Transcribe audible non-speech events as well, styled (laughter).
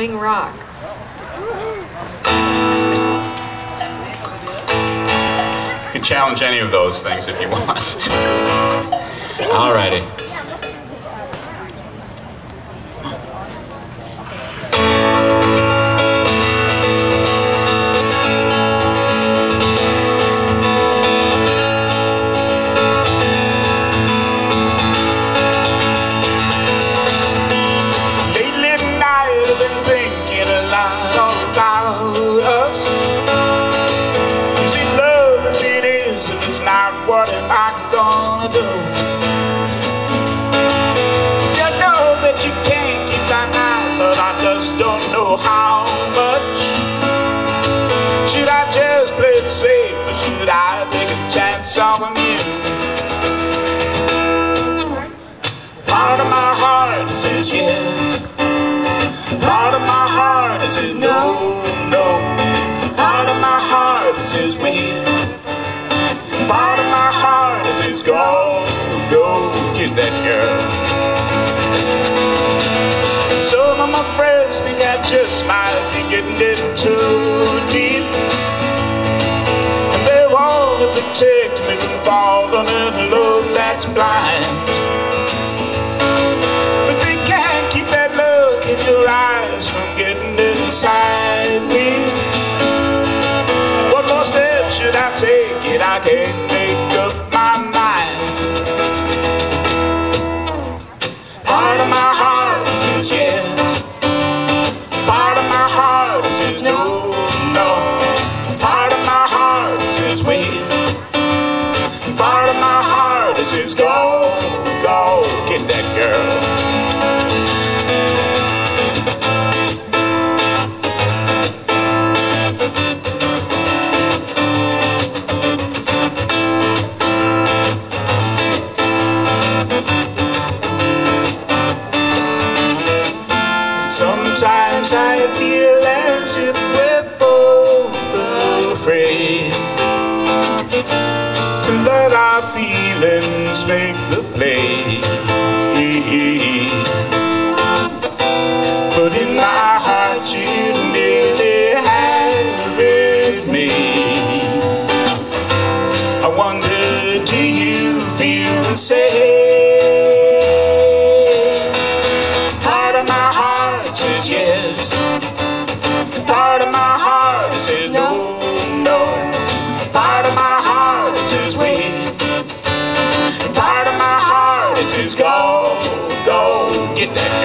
swing rock. You can challenge any of those things if you want. (laughs) Alrighty. Take a chance on you? Part of my heart says yes. Part of my heart says no, no. Part of my heart says wait. Part of my heart says go, go get that girl. Some of my friends think I just might be getting in falling in love that's blind. But they can't keep that look in your eyes from getting inside me. What more steps should I take it? I can't to let our feelings make the play. But in my heart, you nearly have it made. I wonder, do you feel the same? is go, go, get that.